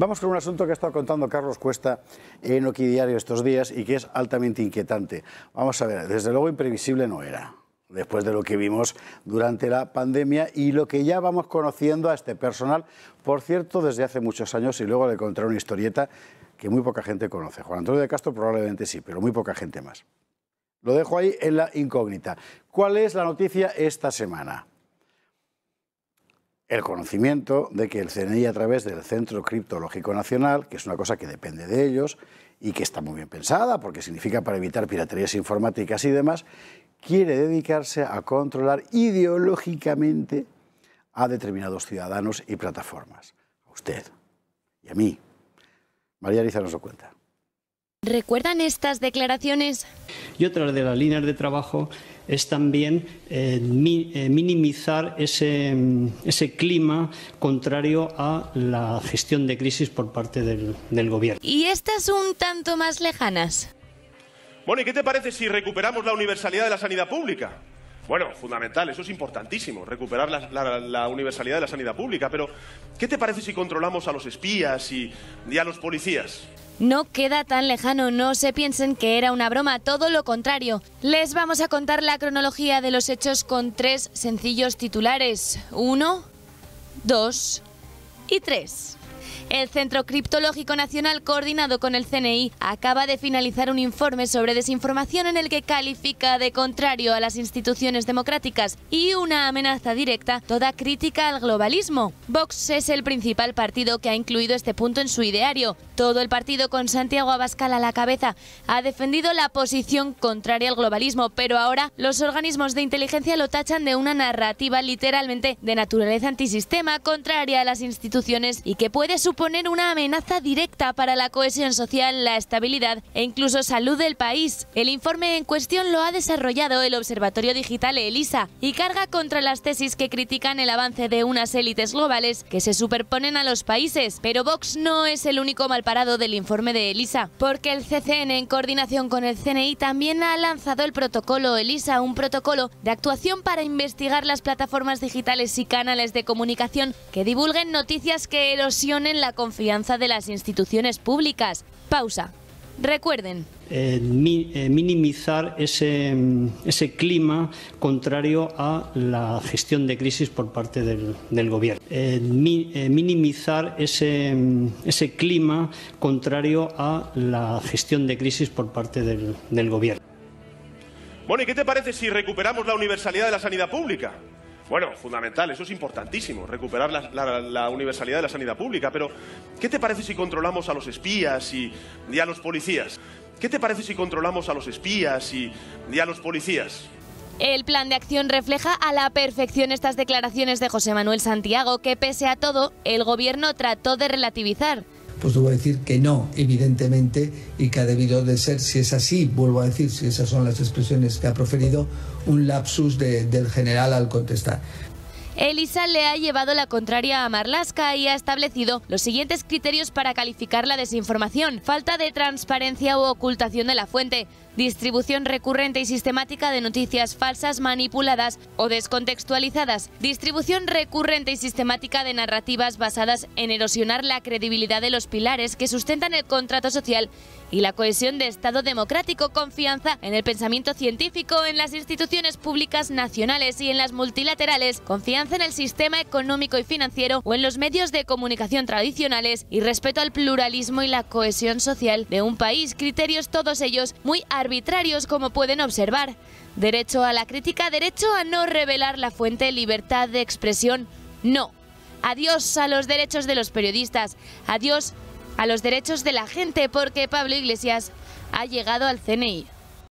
Vamos con un asunto que ha estado contando Carlos Cuesta en Oki Diario estos días y que es altamente inquietante. Vamos a ver, desde luego imprevisible no era después de lo que vimos durante la pandemia y lo que ya vamos conociendo a este personal, por cierto, desde hace muchos años y luego le contaré una historieta que muy poca gente conoce. Juan Antonio de Castro probablemente sí, pero muy poca gente más. Lo dejo ahí en la incógnita. ¿Cuál es la noticia esta semana? El conocimiento de que el CNI a través del Centro Criptológico Nacional, que es una cosa que depende de ellos y que está muy bien pensada porque significa para evitar piraterías informáticas y demás, quiere dedicarse a controlar ideológicamente a determinados ciudadanos y plataformas. A usted y a mí. María Ariza nos lo cuenta. ¿Recuerdan estas declaraciones? Y otra de las líneas de trabajo es también eh, eh, minimizar ese, ese, clima contrario a la gestión de crisis por parte del, del gobierno. ¿Y estas un tanto más lejanas? Bueno, ¿y qué te parece si recuperamos la universalidad de la sanidad pública? Bueno, fundamental, eso es importantísimo, recuperar la, la, universalidad de la sanidad pública. Pero, ¿qué te parece si controlamos a los espías y, y a los policías? No queda tan lejano, no se piensen que era una broma, todo lo contrario. Les vamos a contar la cronología de los hechos con tres sencillos titulares. Uno, dos y tres. El Centro Criptológico Nacional, coordinado con el CNI, acaba de finalizar un informe sobre desinformación en el que califica de contrario a las instituciones democráticas y una amenaza directa toda crítica al globalismo. Vox es el principal partido que ha incluido este punto en su ideario. Todo el partido con Santiago Abascal a la cabeza ha defendido la posición contraria al globalismo, pero ahora los organismos de inteligencia lo tachan de una narrativa literalmente de naturaleza antisistema, contraria a las instituciones y que puede suponer poner una amenaza directa para la cohesión social, la estabilidad e incluso salud del país. El informe en cuestión lo ha desarrollado el Observatorio Digital ELISA y carga contra las tesis que critican el avance de unas élites globales que se superponen a los países. Pero Vox no es el único malparado del informe de ELISA, porque el CCN en coordinación con el CNI también ha lanzado el protocolo ELISA, un protocolo de actuación para investigar las plataformas digitales y canales de comunicación que divulguen noticias que erosionen la confianza de las instituciones públicas. Pausa. Recuerden. Eh, eh, minimizar ese, ese, clima contrario a la gestión de crisis por parte del, del gobierno. Eh, minimizar ese, ese, clima contrario a la gestión de crisis por parte del, del gobierno. Bueno, ¿y qué te parece si recuperamos la universalidad de la sanidad pública? Bueno, fundamental, eso es importantísimo, recuperar la, universalidad de la sanidad pública. Pero, ¿qué te parece si controlamos a los espías y, a los policías? ¿Qué te parece si controlamos a los espías y, y a los policías? El plan de acción refleja a la perfección estas declaraciones de José Manuel Santiago, que pese a todo, el gobierno trató de relativizar pues debo decir que no, evidentemente, y que ha debido de ser, si es así, vuelvo a decir, si esas son las expresiones que ha proferido, un lapsus del general al contestar. Elisa le ha llevado la contraria a Marlaska y ha establecido los siguientes criterios para calificar la desinformación. Falta de transparencia u ocultación de la fuente, distribución recurrente y sistemática de noticias falsas, manipuladas o descontextualizadas, distribución recurrente y sistemática de narrativas basadas en erosionar la credibilidad de los pilares que sustentan el contrato social y la cohesión de Estado democrático, confianza en el pensamiento científico, en las instituciones públicas nacionales y en las multilaterales, confianza en el sistema económico y financiero o en los medios de comunicación tradicionales. Y respeto al pluralismo y la cohesión social de un país, criterios todos ellos muy arbitrarios como pueden observar. Derecho a la crítica, derecho a no revelar la fuente, libertad de expresión, no. Adiós a los derechos de los periodistas, adiós a los derechos de la gente porque Pablo Iglesias ha llegado al CNI.